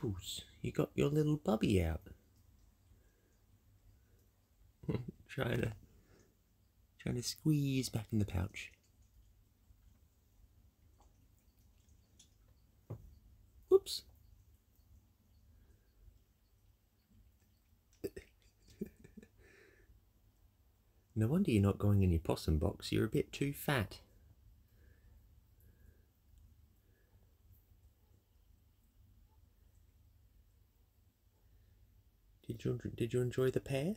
Bubbles, you got your little bubby out. trying to trying to squeeze back in the pouch. Whoops. no wonder you're not going in your possum box, you're a bit too fat. Did you did you enjoy the pear?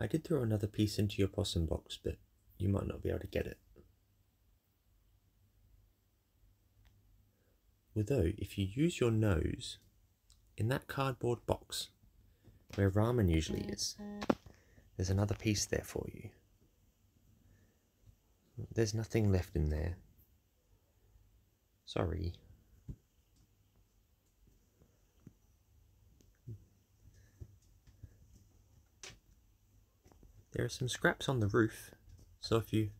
I did throw another piece into your possum box, but you might not be able to get it. Although, if you use your nose in that cardboard box where ramen usually is, there's another piece there for you. There's nothing left in there. Sorry. There are some scraps on the roof, so if you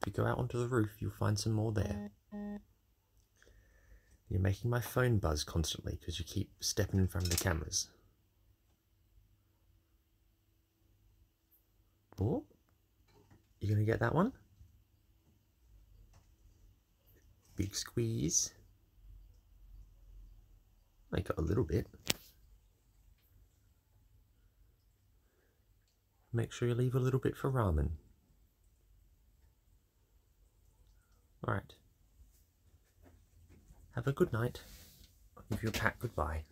if you go out onto the roof, you'll find some more there. You're making my phone buzz constantly because you keep stepping in front of the cameras. Oh, you gonna get that one? Big squeeze. Got a little bit. Make sure you leave a little bit for ramen. Alright. Have a good night. I'll give you a pat goodbye.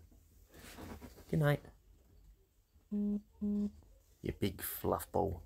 Good night. You big fluff ball.